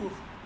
move